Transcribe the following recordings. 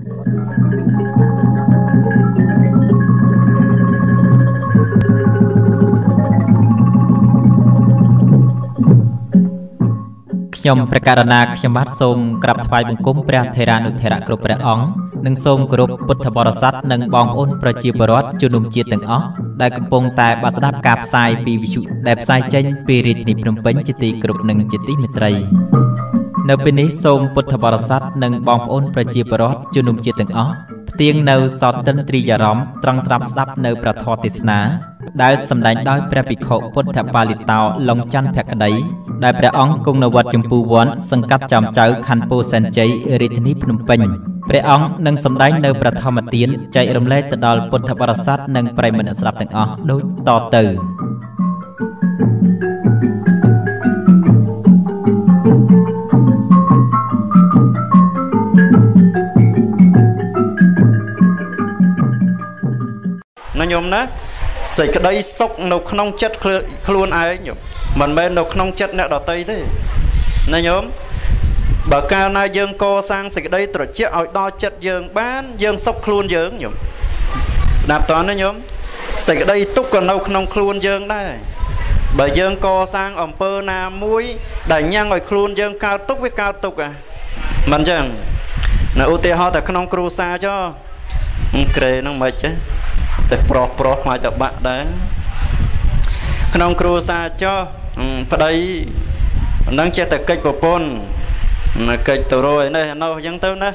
ខ្ញុំព្រះករណាខ្ញុំបាទសូមក្រាបថ្វាយបង្គំព្រះថេរានុថេរៈគ្រប់ព្រះអង្គនិងសូមគោរពពុទ្ធបរិស័ទនិងបងប្អូនប្រជាពលរដ្ឋជនរួមជាតិទាំងអស់ដែលកំពុងតែបានស្ដាប់ការផ្សាយពីវិទ្យុដែលផ្សាយចេញពីរាជធានីភ្នំពេញជាទីគោរពនិងជាទីមេត្រី នៅពេលនេះសូមពុទ្ធបរិស័ទនិងបងប្អូនប្រជាពលរដ្ឋជនរួមជាតិទាំងអស់ផ្ទៀងនៅសតតិនត្រីយារម្មណ៍ត្រង់ត្រាប់ស្ដាប់នៅព្រះធម៌ទេសនាដែលសម្ដែងដោយព្រះភិក្ខុពុទ្ធបាលិតោឡុងច័ន្ទភក្តីដែលព្រះអង្គគង់នៅវត្តចម្ពូវ័នសង្កាត់ចំចៅខណ្ឌពោធិ៍សែនជ័យរាជធានីភ្នំពេញព្រះអង្គនឹងសម្ដែងនៅព្រះធម្មទានចែករំលែកទៅដល់ពុទ្ធបរិស័ទនិងប្រិយមិត្តអ្នកស្ដាប់ទាំងអស់ដូចតទៅណា ញោមណាសេចក្តីសុខនៅក្នុងចិត្តខ្លួនឯងញោមមិនមែននៅក្នុងចិត្តអ្នកដតីទេណាញោមបើកាលណាយើងកសាងសេចក្តីត្រជាក់ឲ្យដល់ចិត្តយើងបានយើងសុខខ្លួនយើងញោមស្ដាប់តើណាញោមសេចក្តីទុកក៏នៅក្នុងខ្លួនយើងដែរបើយើងកសាងអំពើណាមួយដែលញ៉ាំងឲ្យខ្លួនយើងកើតទុកវាកើតទុកអាមិនចឹងនៅឧទាហរណ៍តែក្នុងគ្រួសារចុះក្រេហ្នឹងមិនចេះ តែប្រុសប្រុសខ្លាចតែបាក់ដែរក្នុងគ្រួសារចុះប្តីនឹងចេះតែកិច្ចប្រពន្ធកិច្ចទៅរយនេះនោះអញ្ចឹងទៅណា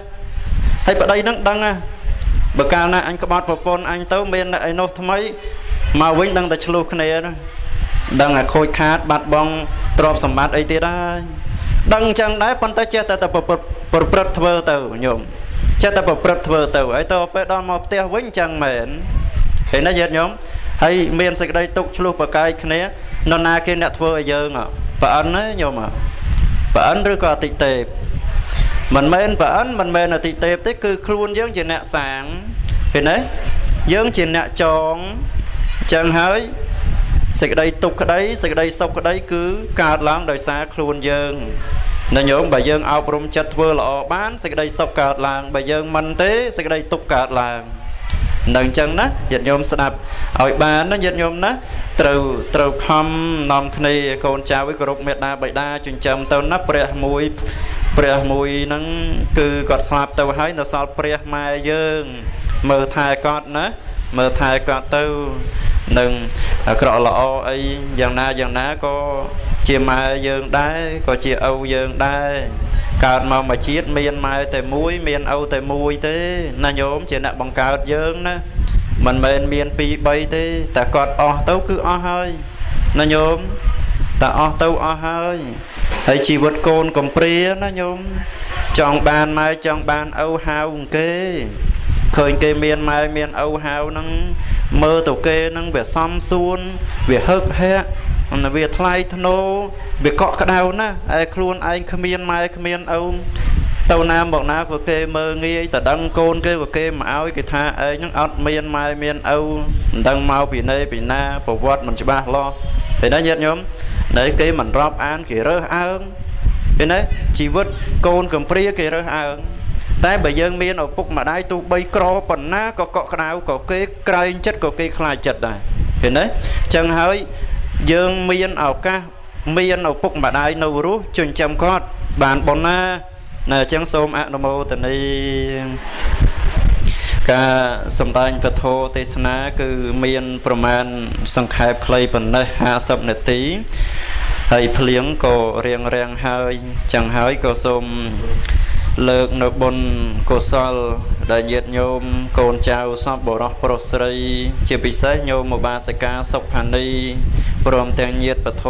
ហើយប្តីនឹងដឹងណាបើកាលណាអញក្បត់ប្រពន្ធអញទៅមានអីនោះថ្មីមកវិញដឹងតែឆ្លោះគ្នាណាដឹងតែខូចខាត បាត់បង់ទ្រព្យសម្បត្តិអីទៀតហើយដឹងអញ្ចឹងដែរប៉ុន្តែចេះតែតែប្រព្រឹត្តធ្វើទៅញោមចេះតែប្រព្រឹត្តធ្វើទៅហើយទៅពេលដល់មកផ្ទះវិញអញ្ចឹងមែន ឃើញណាញាតិញោមហើយមានសេចក្តីទុកឆ្លោះប្រកែកគ្នានរណាគេអ្នកធ្វើឲ្យយើងប្រអិនណាញោមប្រអិនឬក៏អតិទេពមិនមែនប្រអិនមិនមែនអតិទេពទេគឺខ្លួនយើងជាអ្នកសាងឃើញទេយើងជាអ្នកចងចឹងហើយសេចក្តីទុកក្តីសេចក្តីសុខក្តីគឺកើតឡើងដោយសារខ្លួនយើងណាញោមបើយើងអប់រំចិត្តធ្វើល្អបានសេចក្តីសុខកើតឡើងបើយើងមិនទេសេចក្តីទុកកើតឡើង នឹងអញ្ចឹងណាញាតិញោមស្ដាប់ឲ្យបានណាញាតិញោមណាត្រូវត្រូវខំនាំគ្នាកូនចៅឲ្យគោរពមេត្តាបិតាចិញ្ចឹមទៅណាព្រះមួយព្រះមួយហ្នឹងគឺគាត់ស្លាប់ទៅហើយនៅសល់ព្រះម៉ែយើង មើលថែគាត់ណាមើលថែគាត់ទៅនឹងក្រក់ល្អអីយ៉ាងណាយ៉ាងណាក៏ជាម៉ែយើងដែរក៏ជាឪយើងដែរ កើតមកមួយជាតិមានម៉ែតែមួយ មានឪតែមួយទេណាញោមជាអ្នកបង្កើតយើងណាមិនមែនមាន2 3ទេតែគាត់អស់ទៅគឺអស់ហើយណាញោមតែអស់ទៅអស់ហើយហើយជីវិតកូនកំព្រាណាញោមចង់បានម៉ែចង់បានឪហៅគេឃើញគេមានម៉ែមានឪហៅហ្នឹងមើលទៅគេហ្នឹងវាសំសួនវាហឹកហាក់ វាថ្លៃធ្នូវាកក់ក្ដៅណាស់ឯខ្លួនឯងគ្មានម៉ែគ្មានឪទៅណាមកណាក៏គេមើងងាយតដឹងកូនគេក៏គេមកឲ្យគេថាឯងហ្នឹងអត់មានម៉ែមានឪមិនដឹងមកពីណេពីណាប្រវត្តិមិនច្បាស់លាស់ឃើញទេញាតិញោមនៅគេមិនរាប់អានគេរើសអើងឃើញទេជីវិតកូនកំព្រាគេរើសអើងតែបើយើងមានឪពុកម្ដាយទូបីក្រប៉ុណ្ណាក៏កក់ក្ដៅក៏គេក្រែងចិត្តក៏គេខ្លាចចិត្តដែរឃើញទេអញ្ចឹងហើយ យើងមានឱកាសមានឪពុកម្ដាយនៅរស់ចិញ្ចឹមគាត់បានប៉ុណ្ណាណាអញ្ចឹងសូមអនុមោទនីការសម្ដែងពធទេសនាគឺមានប្រមាណសង្ខេបខ្លីប៉ុណ្ណេះ50នាទីហើយភ្លៀងក៏រៀងរៀងហើយចឹងហើយក៏សូម លើកនៅបុណ្យកុសល ដែលញាតិញោមកូនចៅសពបរោះប្រុសស្រី ជាពិសេសញោមឧបាសិកាសុផានីព្រមទាំងញាតិពធ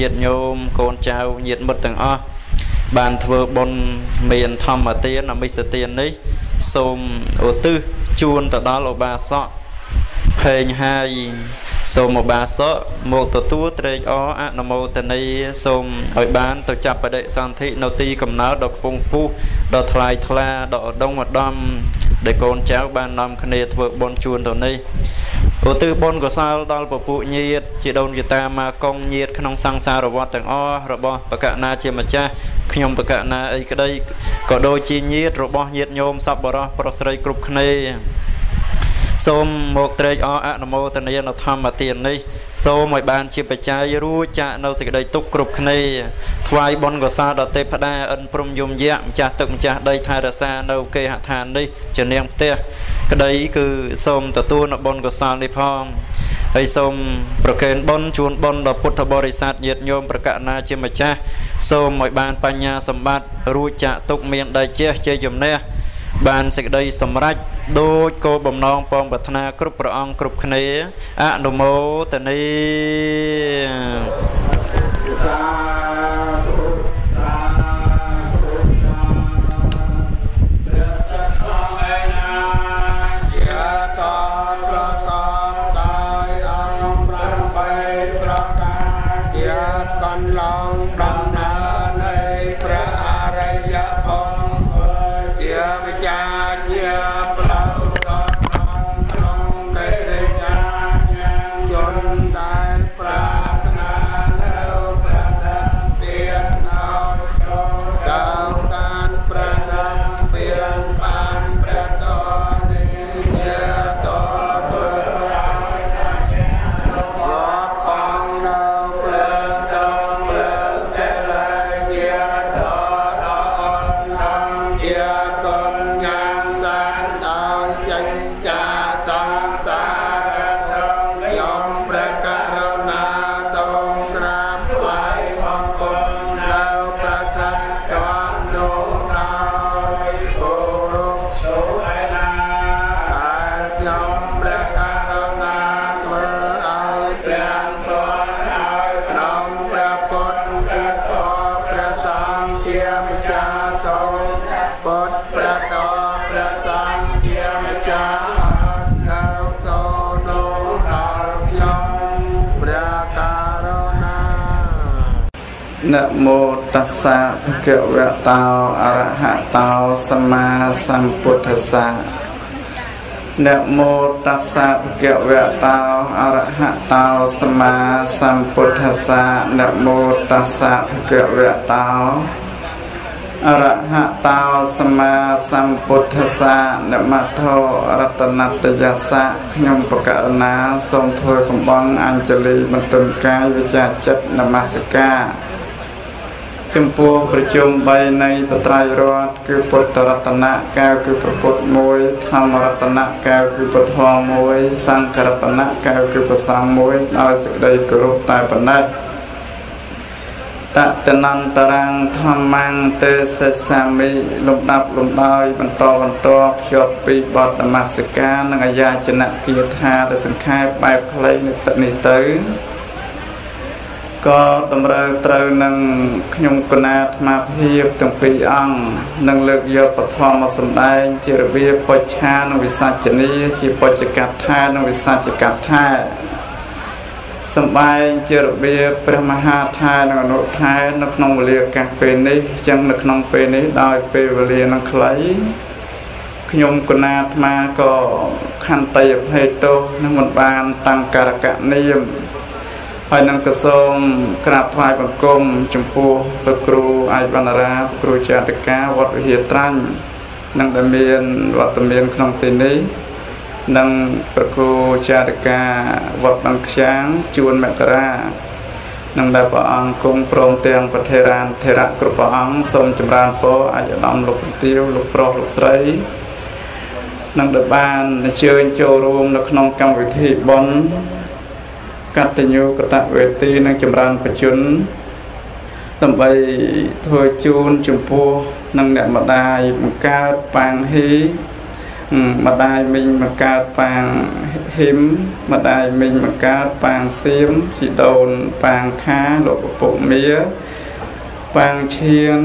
ញាតិញោមកូនចៅញាតិមិត្តទាំងអស់បានធ្វើបុណ្យមានធម្មទានអមិសទាននេះ សូមឧទ្ទិសជូនទៅដល់ឧបាសកភេងហាយ សូមឧបាសកមកទទួលត្រេកអរអនុមោទនីសូមឲ្យបានទៅចាប់បដិសន្ធិនៅទីកំណើតដ៏ខ្ពង់ខ្ពស់ដ៏ថ្លៃថ្លាដ៏ឧត្តមឧត្តមដែលកូនចៅបាននាំគ្នាធ្វើបុណ្យជូនទៅនេះឧទ្ទិសបុណ្យកុសលដល់ពពួកញាតិជាដូនជាតាម៉ាកងញាតិក្នុងសង្សារវដ្តទាំងអស់របស់បកណាជាម្ចាស់ខ្ញុំបកណាអីក្តីក៏ដូចជាញាតិរបស់ញាតិញោមសពបរោះប្រុសស្រីគ្រប់គ្នា សូមមកត្រេកអរអនុមោទនានៅធម្មទាននេះសូមឲ្យបានជាបច្ច័យរួចចាក់នៅសេចក្តីទុកគ្រប់គ្នាថ្វាយបុណ្យកុសលដល់ទេពតាអិនព្រំយមយៈម្ចាស់ទឹកម្ចាស់ដីថែរក្សានៅគេហដ្ឋាននេះជានាងផ្ទះក្តីគឺសូមទទួលនៅបុណ្យកុសលនេះផងហើយសូមប្រកេនបុណ្យជូនបុណ្យដល់ពុទ្ធបរិស័ទញាតិញោមប្រកាសណាជាម្ចាស់សូមឲ្យបានបញ្ញាសម្បត្តិរួចចាក់ទុកមានដៃជះជ័យជំនះ បានសេចក្តីសម្រេចដូចគោលបំណងពងប្រាថ្នាគ្រប់ព្រះអង្គគ្រប់គ្នាអនុមោទនី មោតស្សៈភគវតោអរហតោសម្មាសម្ពុទ្ធស្សៈនមោតស្សៈភគវតោអរហតោសម្មាសម្ពុទ្ធស្សៈនមោតស្សៈភគវតោអរហតោសម្មាសម្ពុទ្ធស្សៈនមថោរតនតយសៈខ្ញុំបកករណាសូមធ្វើកំបងអញ្ជលីបន្ទន់កាយវិចាចិត្តនមស្ការ ចំពោះប្រជុំ3នៃបត្រៃរតគឺពុទ្ធរតនកែវគឺព្រះពុទ្ធមួយធម្មរតនកែវគឺព្រះធម៌មួយ សង្ឃរតនកែវគឺព្រះសង្ឃមួយដោយសេចក្តីគោរពតែប៉ុណ្ណេះតតនន្តរាងធម្មងទេសិសាមិលំដាប់លំដោយបន្តបន្តភ្ជាប់ពីបទនមស្ការនិងអាយាចនគាថាដែលសង្ខេបបែបខ្លីនេះទៅ ក៏តម្រូវត្រូវនឹងខ្ញុំគណៈអាត្មាភាពទាំងពីរអង្គនឹងលើកយកពធមមកសម្ដែង ជារបៀបបច្ឆានិងវិសច្ចនីជាបច្ចកថានិងវិសច្ចកថាសម្បែងជារបៀបព្រះមហាថានិងអនុថានៅក្នុងវេលាកាសពេលនេះចឹងនៅក្នុងពេលនេះដោយពេលវេលានឹងខ្លីខ្ញុំគណៈអាត្មាក៏ខន្តីអភ័យទោសនឹងមិនបានតាំងការកនាម ហើយនឹងក៏សូមក្រាបថ្វាយបង្គំចំពោះព្រះគ្រូអាយវណ្ណរាគ្រូចាតិកាវត្តវិហារត្រាញ់និងដែលមានវត្តមានក្នុងទីនេះនិងព្រះគ្រូចាតិកាវត្តបង្គខាងជួនមករានឹងដែលព្រះអង្គគង់ព្រមទាំងប្រធេរានធេរៈគ្រប់ព្រះអង្គសូមចម្រើនពរអាចឧត្តមលោកពទាវលោកប្រុសលោកស្រីនឹងដែលបានអញ្ជើញចូលរួមនៅក្នុងកម្មវិធីបុណ្យ កតញ្ញូកតវេទីនិងចម្រើនបជនដើម្បីធ្វើជូនចំពោះនឹងអ្នកម្ដាយបង្កើតប៉ាងហ៊ីម្ដាយមីងបង្កើតប៉ាងហ៊ីមម្ដាយមីងបង្កើតប៉ាងសៀមជីដូនប៉ាងខាលោកពពុកមៀប៉ាងឈៀង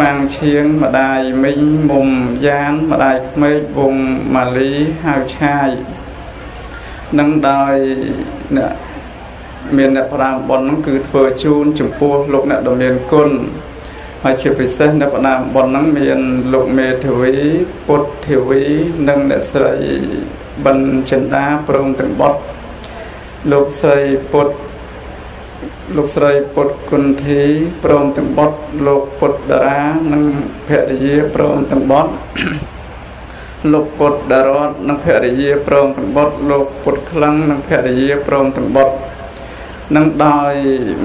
ប៉ាងឈៀងម្ដាយមីងមុំយ៉ានម្ដាយក្មេកវងម៉ាលីហៅឆាយនឹងដោយអ្នក មានអ្នកផ្ដាំបុណ្យហ្នឹងគឺធ្វើជូនចំពោះលោកអ្នកដ៏មានគុណហើយជាពិសេសអ្នកផ្ដាំបុណ្យហ្នឹងមានលោកមេធាវីពុទ្ធធាវីនិងអ្នកស្រីបិណ្ឌចិន្តាព្រមទាំងបុត្រលោកស្រីពុទ្ធលោកស្រីពុទ្ធគុន្ធីព្រមទាំងបុត្រលោកពុទ្ធតារានិងភរិយាព្រមទាំងបុត្រលោកពុទ្ធដារតនិងភរិយាព្រមទាំងបុត្រលោកពុទ្ធក្លឹងនិងភរិយាព្រមទាំងបុត្រ នឹងដោយ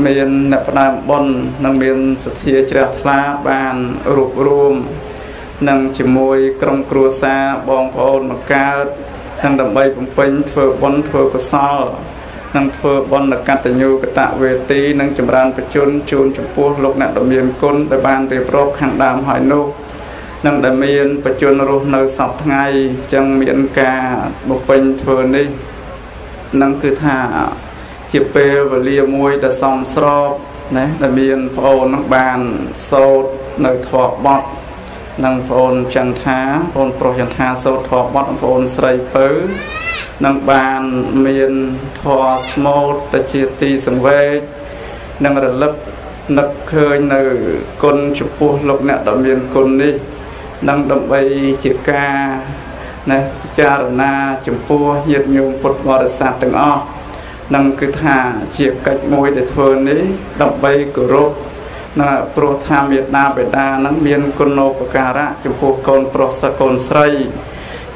មានអ្នកផ្ដើមបុណ្យនិងមានសទ្ធាជ្រះថ្លាបានរួបរวมនិងជាមួយក្រុមគ្រួសារបងប្អូនមកកើតនិងដើម្បីបំពេញធ្វើបុណ្យធ្វើកុសលនិងធ្វើបុណ្យកតញ្ញូកតវេទីនិងចម្រើនបជនជូនចំពោះលោកអ្នកដ៏មានគុណដែលបានរៀបរាប់ខាងដើមហើយនោះនិងដែលមានបជនរស់នៅសពថ្ងៃចឹងមានការបំពេញធ្វើនេះនឹងគឺថា ជាពេលវេលាមួយដែលសមស្របណាដែលមានប្អូននឹងបានសោតនៅធម៌បត់និងប្អូនចន្ទថាប្អូនប្រុសចន្ទថាសោតធម៌បត់ប្អូនស្រីពៅនឹងបានមានធម៌ស្មូតទៅជាទីសង្វេគនិងរលឹកនឹកឃើញនៅគុណចំពោះលោកអ្នកដ៏មានគុណនេះនិងដើម្បីជាការណាពិចារណាចំពោះញាតិញោមពុទ្ធបរិស័ទទាំងអស់ នឹងគឺថាជាកិច្ចមួយដែលធ្វើនេះដើម្បីគោរពណាព្រោះថាមេដាបេដានឹងមានគុណូបការៈចំពោះកូនប្រុសសកូនស្រី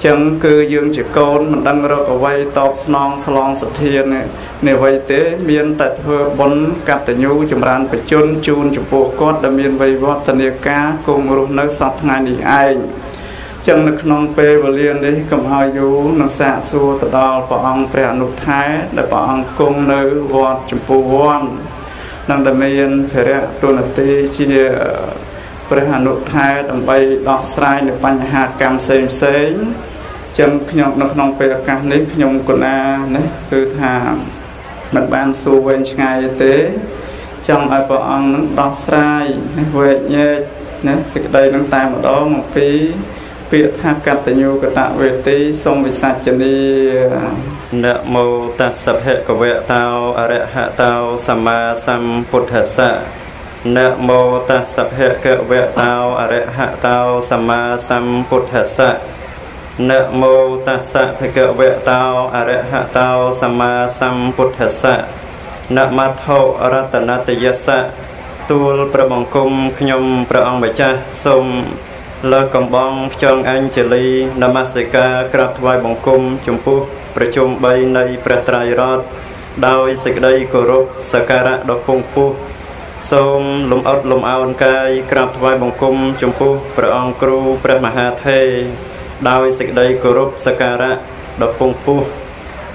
ចឹងគឺយើងជាកូនមិនដឹងរកអ្វីតបស្នងស្លងសធាននេះអ្វីទេ មានតែធ្វើបុណ្យកតញ្ញូចម្រើនបជនជូនចំពោះគាត់ដែលមានវ័យវឌ្ឍនាការគង់រស់នៅសពថ្ងៃនេះឯង ចឹងនៅក្នុងពេលវេលានេះកុំឲ្យយូរនឹងសាកសួរទៅដល់ព្រះអង្គព្រះអនុថែដែលព្រះអង្គគង់នៅវត្តចម្ពោះវ័ននឹងដែលមានធរៈទូនទីជាព្រះអនុថែដើម្បីដោះស្រាយនៅបញ្ហាកម្មផ្សេងផ្សេងចឹងខ្ញុំនៅក្នុងពេលឱកាសនេះខ្ញុំកណានេះគឺថាមិនបានសួរវែងឆ្ងាយទេចង់ឲ្យព្រះអង្គនឹងដោះស្រាយវែកញែកណាសេចក្តីនឹងតែម្ដងអំពី ពាក្យថាកតញ្ញូកតវេទីសូមវិសាចនីនមោតស្សភគវៈតោអរហតោសម្មាសម្ពុទ្ធស្សៈនមោតស្សភគវៈតោអរហតោសម្មាសម្ពុទ្ធស្សៈនមោតស្សៈភគវៈតោអរហតោសម្មាសម្ពុទ្ធស្សៈនមថោរតនតយស្សៈទូលព្រះបង្គំខ្ញុំព្រះអង្គម្ចាស់សូម លើកកំបងផ្ចង់អញ្ជលីនមស្ការក្រាបថ្វាយបង្គំចំពោះប្រជុំ3នៃព្រះត្រៃរតន៍ដោយសេចក្តីគោរពសក្ការៈដ៏ពងពោះសូមលំអត់លំអោនកាយក្រាបថ្វាយបង្គំចំពោះព្រះអង្គគ្រូព្រះមហាថេរដោយសេចក្តីគោរពសក្ការៈដ៏ពងពោះ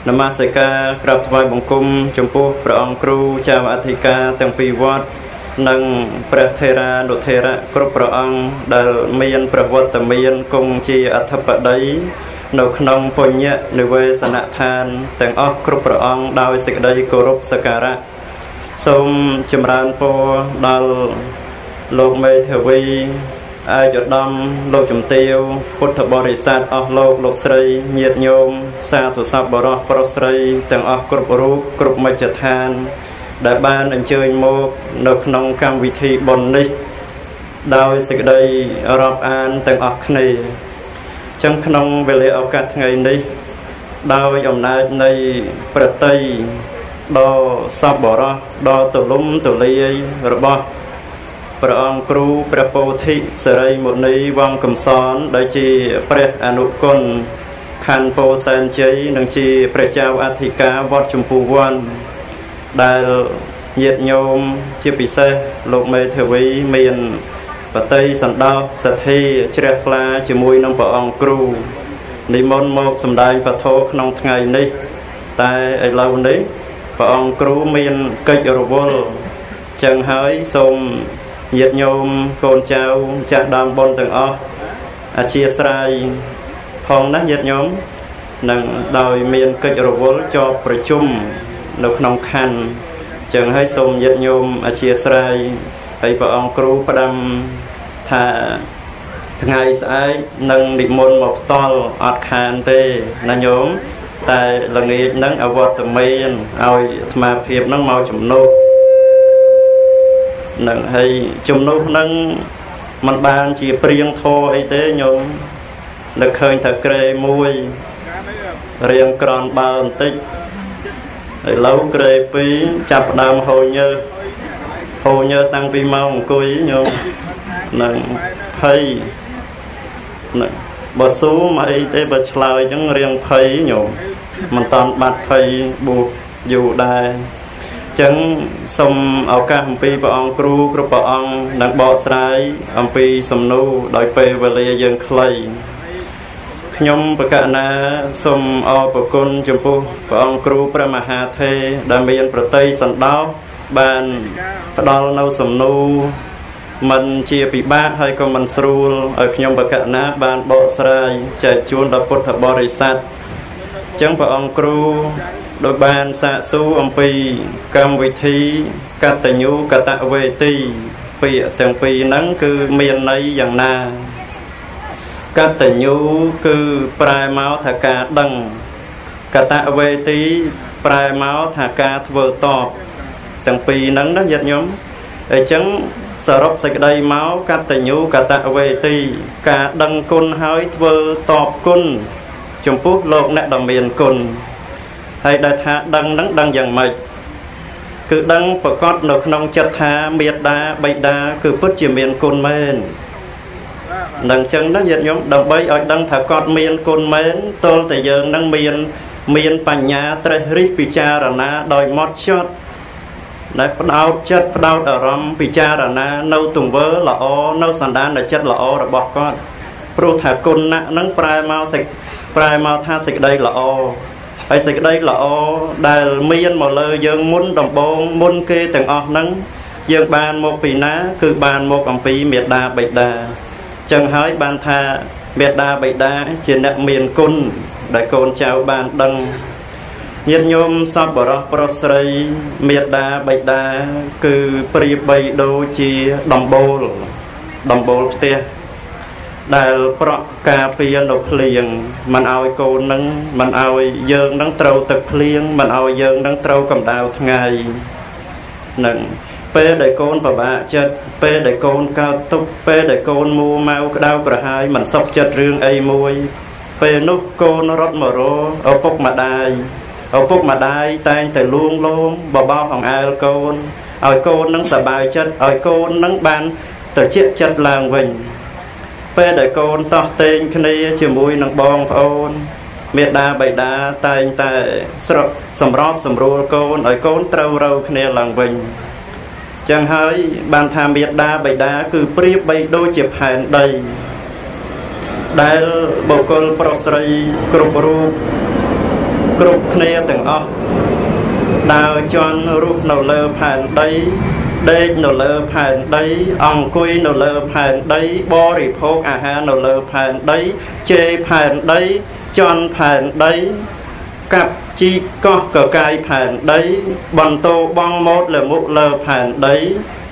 នមស្ការក្រាបថ្វាយបង្គំចំពោះព្រះអង្គគ្រូចាមអធិការទាំងពីរវត្ត និងព្រះថេរានុថេរៈគ្រប់ព្រះអង្គដែលមានព្រះវត្តមានគង់ជាអធិបតីនៅក្នុងពុញ្ញនិវេសនដ្ឋានទាំងអស់គ្រប់ព្រះអង្គដោយសេចក្តីគោរពសក្ការៈសូមចម្រើនពរដល់លោកមេធាវីអាយឧត្តមលោកជំទាវពុទ្ធបរិស័ទអស់លោកលោកស្រីញាតិញោមសាធុសពបរោះប្រុសស្រីទាំងអស់គ្រប់រូបគ្រប់មជ្ឈដ្ឋាន ដែលបានអញ្ជើញមកនៅក្នុងកម្មវិធីបុណ្យនេះដោយសេចក្តីរាប់អានទាំងអស់គ្នាចឹងក្នុងវេលាឱកាសថ្ងៃនេះដោយអំណាចនៃប្រតិដ៏សពបរោះដ៏ទលំទលាយរបស់ព្រះអង្គគ្រូព្រះពោធិសរិមុនីវងកំសនដែលជាព្រះអនុគុណខណ្ឌពោសែនជ័យនិងជាព្រះចៅអធិការវត្តចម្ពោះវ័ន ដែលញាតញោមជាពិសេសលោកមេធាវីមានបតីសន្តោសទ្ធាជ្រះថ្លាជាមួយនឹងព្រះអង្គគ្រូនិមន្តមកសម្ដែងពធក្នុងថ្ងៃនេះ តែឥឡូវនេះព្រះអង្គគ្រូមានកិច្ចរវល់ចឹងហើយសូមញាតិញោមកូនចៅចាស់ដើមបុណ្យទាំងអស់អធិស្ឋានផងណាញាតិញោមនឹងដោយមានកិច្ចរវល់ជាប់ប្រជុំ នៅក្នុងខណ្ឌចឹងហើយសូមញាតិញោមអធិស្ឋានហើយព្រះអង្គគ្រូផ្ដាំថាថ្ងៃស្អែកនឹងនិមន្តមកផ្ទាល់អត់ខានទេណាញោមតែល្ងាចនឹងអវត្តមានឲ្យអាត្មាភាពនឹងមកជំនួសនឹងហើយជំនួសនឹងมันបានជាព្រៀងធរអីទេញោមនឹកឃើញថាក្រេមួយរៀងក្រនបើបន្តិច ឥឡូវក្រេ2ចាប់ផ្ដើមហូរញើសហូរញើសតាំងពីម៉ោងអង្គុយញោមនឹងភ័យនឹងបើស៊ូមកអីទេបើឆ្លើយអញ្ចឹងរៀងភ័យញោមមិនតាន់បាត់ភ័យបួសយូរដែរចឹងសូមឱកាសអំពីព្រះអង្គគ្រូគ្រប់ព្រះអង្គនឹងបកស្រាយអំពីសំណួរដោយពេលវេលាយើងខ្លី ខ្ញុំបកណាសូមអរព្រគុណចំពោះព្រះអង្គគ្រូព្រះមហាថេរដែលមានប្រតិសណ្ដោបានផ្ដល់នៅសំណួរមិនជាពិបាកហើយក៏មិនស្រួលឲ្យខ្ញុំបកណាបានបកស្រាយចែកជូនដល់ពុទ្ធបរិស័ទអញ្ចឹងព្រះអង្គគ្រូដោយបានសាកសួរអំពីកម្មវិធីកតញ្ញូកតវេទីពាក្យទាំងពីរហ្នឹងគឺមានន័យយ៉ាងណា កតញ្ញូគឺប្រែមកថាការដឹងកតវេទីប្រែមកថាការធ្វើតបទាំងពីរហ្នឹងណាញាតិញោមអញ្ចឹងសរុបសេចក្តីមកកតញ្ញូកតវេទី ការដឹងគុណហើយធ្វើតបគុណចំពោះលោកអ្នកដ៏មានគុណហើយដែលថាដឹងនឹងដឹងយ៉ាងម៉េចគឺដឹងប្រកបនៅក្នុងចិត្តថាមេត្តាបិតាគឺពិតជាមានគុណមែន នឹងចឹងណាញាតិញោមដើម្បីឲ្យដឹងថាគាត់មានគុណមែនទល់តែយើងនឹងមាន មានបញ្ញាត្រេះរិះពិចារណាដោយមកចត់ដែលផ្ដោតចិត្តផ្ដោតអារម្មណ៍ពិចារណា នៅទង្វើល្អនៅសន្តានចិត្តល្អរបស់គាត់ព្រោះថាគុណណៈនឹងប្រែមកសេចប្រែមកថាសេចក្តីល្អហើយសេចក្តីល្អដែលមានមកលើយើងមុនដំបូងមុនគេទាំងអស់ហ្នឹងយើងបានមកពីណា គឺបានមកអំពីមេដាបិតា ចឹងហើយបានថាមេដាបិតាជាអ្នកមានគុណដែលកូនចៅបានដឹងញាតិញោមសពបរោះប្រុសស្រីមេដាបិតាគឺព្រាបបីដូចជាដំបូលដំបូលផ្ទះដែលប្រក់ការពារនៅភ្លៀងមិនឲ្យកូននឹងមិនឲ្យយើងនឹងត្រូវទឹកភ្លៀងមិនឲ្យយើងនឹងត្រូវកម្ដៅថ្ងៃនឹង ពេលដែលកូនពិបាកចិត្តពេលដែលកូនកើតទុក្ខពេលដែលកូនមួម៉ៅក្តៅក្រហាយមិនសុខចិត្តរឿងអីមួយ ពេលនោះកូនរត់មករឪពុកម្ដាយឪពុកម្ដាយតែងតែលួងលោមបបោសអង្អែលកូនឲ្យកូននឹងសប្បាយចិត្តឲ្យកូននឹងបានត្រជាក់ចិត្តឡើងវិញពេលដែលកូនតោះតេងគ្នាជាមួយនឹងបងប្អូនមេដាបៃតាតែងតែស្រកសម្របសម្រួលកូនឲ្យកូនត្រូវរូវគ្នាឡើងវិញ ចឹងហើយបានថាមេដាបៃតាគឺប្រៀបបីដូចជាផែនដី ដែលបុគ្គលប្រុសស្រីគ្រប់រូបគ្រប់គ្នាទាំងអស់ដើរជន់រូបនៅលើផែនដីដេកនៅលើផែនដី អង្គុយនៅលើផែនដី បរិភោគអាហារនៅលើផែនដីជេរផែនដីជន់ផែនដី កាប់ជីកោះកកាយផែនដី បន្តបងម៉ូតលើមុខលើផែនដី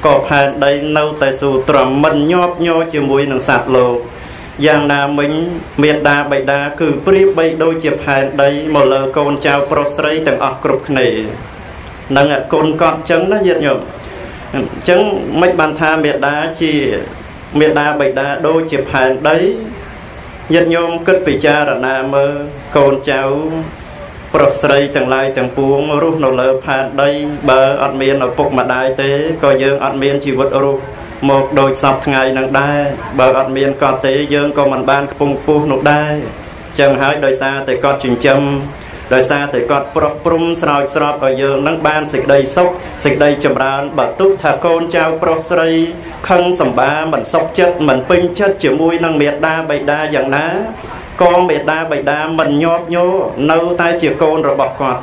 ក៏ផែនដីនៅតែស៊ូទ្រាំមិនញាប់ញ័រជាមួយនឹងសត្វលោកយ៉ាងណាមិញមេដាបៃតាគឺប្រៀបបីដូចជាផែនដីមកលើកូនចៅប្រុសស្រីទាំងអស់គ្រប់គ្នានឹងកូនកត់ចឹងណាញាតិញោមអញ្ចឹងមិនបានថាមេដាជាមេដាបៃតាដូចជាផែនដីញាតិញោមគិតពិចារណាមើលកូនចៅ ប្រុសស្រីទាំងឡាយទាំងពួងរស់នៅលើផែនដី បើអត់មានឪពុកម្ដាយទេក៏យើងអត់មានជីវិតរស់មកដូចសពថ្ងៃនឹងដែរបើអត់មានកត់ទេយើងក៏មិនបានខ្ពង់ខ្ពស់នោះដែរចឹងហើយដោយសារតែកត់ចិញ្ចឹមដោយសារតែគាត់ប្រោះព្រំស្រោចស្រពឲ្យយើងនឹងបានសេចក្តីសុខសេចក្តីចម្រើនបើទុកថាកូនចៅប្រុសស្រីខឹងសម្បាមិនសុខចិត្តមិនពេញចិត្តជាមួយនឹងមេដាបៃតាយ៉ាងណា ក៏មេដាបៃតាមិនញាប់ញោនៅតែជាកូនរបស់គាត់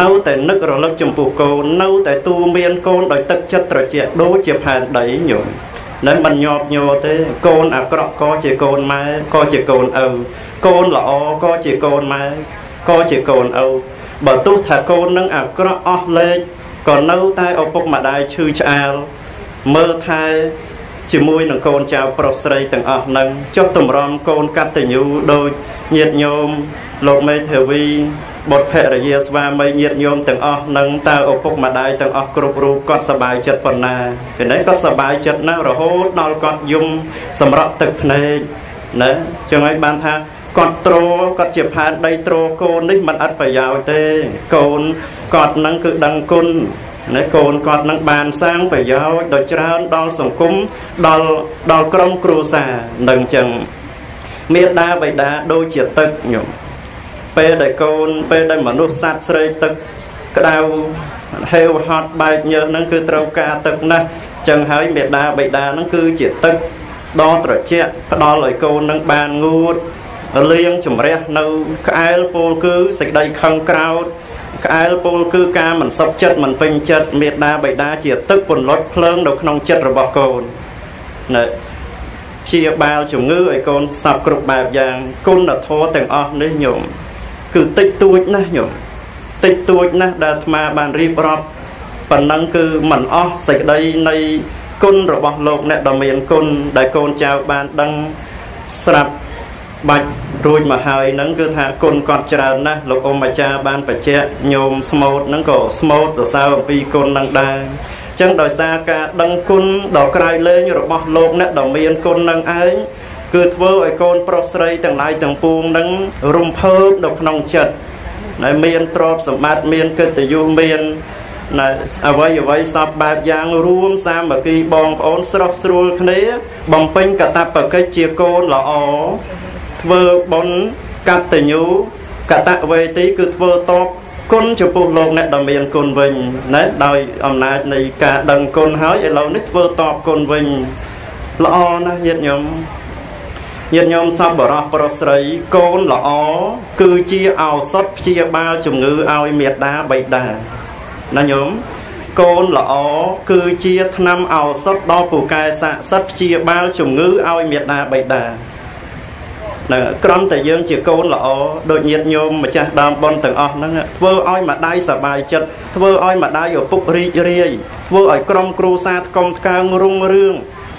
នៅតែនឹករលឹកចំពោះកូននៅតែទូមានកូនដោយទឹកចិត្តត្រជាក់ដូចជាផែនដីញោមនឹងមិនញាប់ញោទេ កូនអាក្រក់ក៏ជាកូនម៉ែក៏ជាកូនឪកូនល្អក៏ជាកូនម៉ែក៏ជាកូនឪបើទោះថាកូននឹងអាក្រក់អស់លេខក៏នៅតែឪពុកម្ដាយឈឺឆ្អាលមើលថែ ជាមួយនឹងកូនចៅប្រុសស្រីទាំងអស់នឹងចុះតម្រាំកូនកតញ្ញូដូចញាតញោមលោកមេធាវីបុត្រភរិយាស្វាមីញាតញោមទាំងអស់នឹងតើឪពុកម្ដាយទាំងអស់គ្រប់រូបគាត់សប្បាយចិត្តប៉ុណ្ណាពេលនេះគាត់សប្បាយចិត្តណាស់រហូតដល់គាត់យំសម្រក់ទឹកភ្នែកណាចឹងហើយបានថាគាត់ទ្រគាត់ជាផែនដីទ្រកូននេះมันអត់ប្រយោជន៍ទេកូនគាត់នឹងគឺដឹងគុណ ណាកូនគាត់នឹងបានសាងប្រយោជន៍ដ៏ច្រើនដល់សង្គមដល់ដល់ក្រុមគ្រួសារនឹងចឹងមេដាបៃតាដូចជាទឹកញោមពេលដែលកូនពេលដែលមនុស្សសត្វស្រេកទឹកក្តៅហេវហត់បែកញើសហ្នឹងគឺត្រូវការទឹកណាស់ចឹងហើយមេដាបៃតាហ្នឹងគឺជាទឹកដ៏ត្រជាក់ផ្ដល់ឲ្យកូននឹងបានងូតលៀងជំរះនៅក្អែលពោលគឺសេចក្តីខឹងក្រោត ក្អែលពោលគឺការមិនសុខចិត្តមិនពេញចិត្តមេដាបៃតាជាទឹកពន្លត់ភ្លើងនៅក្នុងចិត្តរបស់កូនណាព្យាបាលជំងឺឲ្យកូនសពគ្រប់បែបយ៉ាងគុណធម៌ទាំងអស់នេះញោមគឺតិចតួចណាស់ញោមតិចតួចណាស់ដែលអាត្មាបានរៀបរាប់ប៉ុណ្ណឹងគឺមិនអស់សេចក្តីនៃគុណរបស់លោកអ្នកដ៏មានគុណដែលកូនចៅបានដឹងស្រាប់ បាច់រួចមកហើយហ្នឹងគឺថាគុណគាត់ច្រើនណាស់លោកអ៊ំអាចារ្យបានបច្ចៈញោមស្មូតហ្នឹងក៏ស្មូតសរសើរអំពីគុណហ្នឹងដែរចឹងដោយសារការដឹងគុណដ៏ក្រៃលែងរបស់លោកអ្នកដ៏មានគុណនឹងឯងគឺធ្វើឲ្យកូនប្រុសស្រីទាំងឡាយទាំងពួងនឹងរំភើបនៅក្នុងចិត្តដែលមានទ្រព្យសម្បត្តិមានកិត្តិយសមានណាអ្វីអ្វីសពបែបយ៉ាងរួមសាមគ្គីបងប្អូនស្រស់ស្រួលគ្នា បំពេញកតបកិច្ចជាកូនល្អ ធ្វើបុណ្យកតញ្ញូកតវេទីគឺធ្វើតបគុណចំពោះលោកអ្នកដ៏មានគុណវិញណាដោយអំណាចនៃការដឹងគុណហើយឥឡូវនេះធ្វើតបគុណវិញល្អណាស់ញាតិញោមញាតិញោមសពបរោះប្រុសស្រីកូនល្អគឺជាឱសថព្យាបាលជំងឺឲ្យមេដាបៃតាណាញោមកូនល្អគឺជាថ្នាំឱសថដល់ពូកែស័ក្តិសិទ្ធព្យាបាលជំងឺឲ្យមេដាបៃតា នឹងក្រំតែយើងជាកូនល្អដូចញាតញោមម្ចាស់ដើមប៉ុនទាំងអស់ហ្នឹងធ្វើឲ្យម្ដាយសប្បាយចិត្តធ្វើឲ្យម្ដាយឪពុករីករាយធ្វើឲ្យក្រុមគ្រួសារថ្កុំថ្កើងរុងរឿង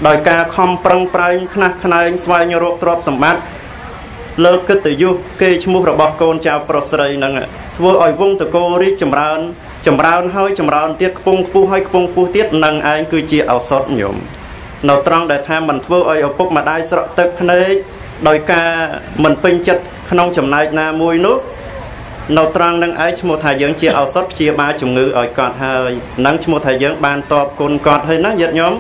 ដោយការខំប្រឹងប្រែងខ្នះខ្នែងស្វែងរកទ្រព្យសម្បត្តិលើកកិត្តិយសគេឈ្មោះរបស់កូនចៅប្រុសស្រីហ្នឹងធ្វើឲ្យវងតកោរីកចម្រើន ចម្រើនហើយចម្រើនទៀតខ្ពង់ខ្ពស់ហើយខ្ពង់ខ្ពស់ទៀតនឹងឯងគឺជាឱសថញោមនៅត្រង់ដែលថាមិនធ្វើឲ្យឪពុកម្ដាយស្រក់ទឹកភ្នែក ដោយការមិនពេញចិត្តក្នុងចំណែកណាមួយនោះនៅត្រង់នឹងឯងឈ្មោះថាយើងជាឱសថព្យាបាលជំងឺឲ្យគាត់ហើយនឹងឈ្មោះថាយើងបានតបគុណគាត់ហើយណាញាតិញោម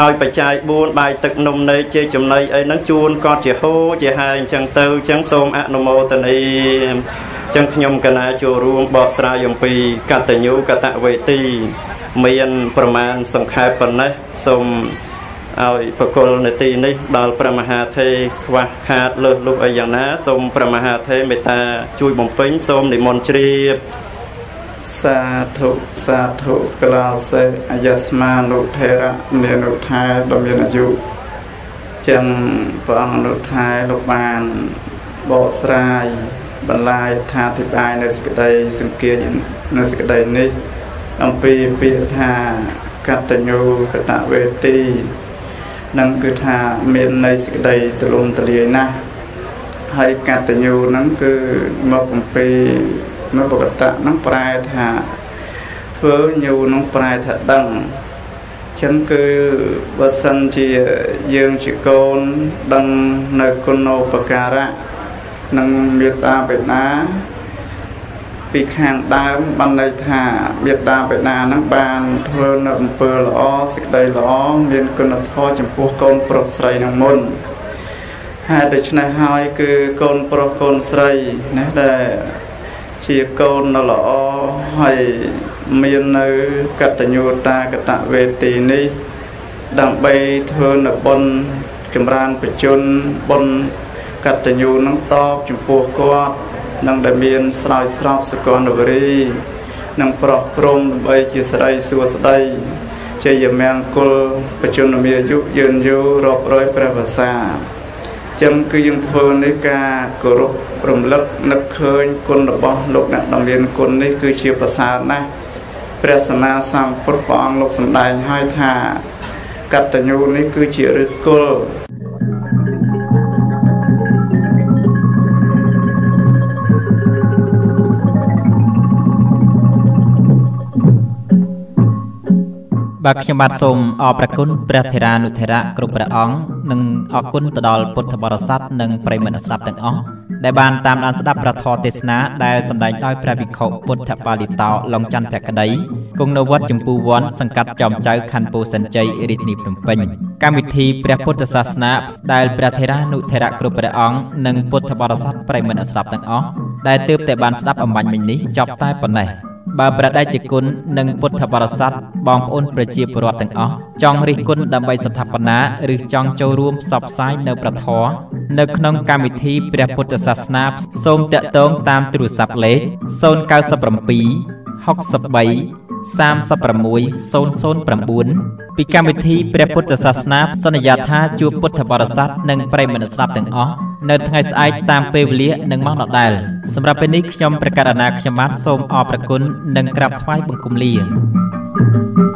ដោយបច្ច័យ4បាយទឹកនំន័យជាចំណីអីហ្នឹងជួនគាត់ជាហូជាហាយអញ្ចឹងទៅអញ្ចឹងសូមអនុមោទនីអញ្ចឹងខ្ញុំកណាចូលរួមបកស្រាយអំពីកតញ្ញូកតវេទី មានប្រមាណសង្ខេបប៉ុណ្ណេះសូម ឲ្យបកុលនេតិនេះដល់ព្រះមហាថេរខ្វះខាតលើសលុបអីយ៉ាងណាសូមព្រះមហាថេរមេត្តាជួយបំពេញសូមនិមន្តជ្រាបសាធុសាធុក្លាសេអយស្មានុថេរៈមាននុថែដ៏មានអាយុចឹងព្រះអង្គនុថែលោកបានបកស្រាយបន្លាយថាធិប្បាយនៅសេចក្តីសង្កេតនៅសេចក្តីនេះអំពីពាក្យថាកតញ្ញូកតវេទី នឹងគឺថាមាននៃសេចក្តីទលំទលាយណាស់ហើយកតញ្ញូហ្នឹងគឺមកអំពីមកបកតៈហ្នឹងប្រែថាធ្វើញូហ្នឹងប្រែថាដឹងចឹងគឺបើសិនជាយើងជាកូនដឹងនៅគុណូបការៈនិងមេត្តាបេតា ពីខាងដើមបានន័យថាមេត្តាបិតានឹងបានធ្វើនៅអំពើល្អសេចក្តីល្អមានគុណធម៌ចំពោះកូនប្រុសស្រីនឹងមុនហេតុដូច្នេះហើយគឺកូនប្រុសកូនស្រីណាដែលជាកូននៅល្អហើយមាននៅកតញ្ញូតាកតវេទីនេះដើម្បីធ្វើនៅបុណ្យចម្រើនបជនបុណ្យកតញ្ញូនឹងតបចំពោះគាត់ និងដែលមានស្រោចស្រពសកលនវរីនិងប្រោះព្រំដើម្បីជាស្រីសួស្តីជ័យមង្គលបជនមានអាយុយឺនយូររាប់រយព្រះវស្សាចឹងគឺយើងធ្វើនេះការគោរពរំលឹកនឹកឃើញគុណរបស់លោកអ្នកដ៏មានគុណនេះគឺជាប្រសើរណាស់ព្រះសម្មាសម្ពុទ្ធព្រះអង្គលោកសម្ដែងឲ្យថាកតញ្ញូនេះគឺជាឫសគល់ បាទខ្ញុំបាទសូមអរព្រគុណព្រះធេរានុធេរៈគ្រប់ព្រះអង្គនិងអរគុណទៅដល់ពុទ្ធបរិស័ទនិងប្រិយមិត្តស្ដាប់ទាំងអស់ដែលបានតាមដានស្ដាប់ប្រធរទេសនាដែលសម្ដែងដោយព្រះវិខុពុទ្ធបាលិតោឡុងច័ន្ទភក្តីគង់នៅវត្តចម្ពូវ័នសង្កាត់ចំចៅខណ្ឌពោធិ៍សែនជ័យរាជធានីភ្នំពេញកម្មវិធីព្រះពុទ្ធសាសនាដែលព្រះថេរានុថេរៈគ្រប់ព្រះអង្គនិងពុទ្ធបរិស័ទប្រិយមិត្តស្ដាប់ទាំងអស់ដែលទើបតែបានស្ដាប់អំបញ្ញមិញនេះចប់តែប៉ុណ្ណេះ បើប្រដេជគុណនិងពុទ្ធបរិស័ទបងប្អូនប្រជាពលរដ្ឋទាំងអស់ចង់រិះគន់ដើម្បីស្ថាបនាឬចង់ចូលរួមផ្សព្វផ្សាយនៅប្រធរនៅក្នុងកម្មវិធីព្រះពុទ្ធសាសនាសូមតាក់ទងតាមទូរស័ព្ទលេខ097 63 36009ពីកម្មវិធីព្រះពុទ្ធសាសនាសន្យាថាជួបពុទ្ធបរិស័ទនិងប្រិយមិត្តស្ដាប់ទាំងអស់នៅថ្ងៃស្អែកតាមពេលវេលានិងម៉ោងដដែលសម្រាប់ពេលនេះខ្ញុំប្រកាសអាណាខ្ញុំបាទសូមអរព្រគុណនិងក្រាបថ្វាយបង្គំលា thank you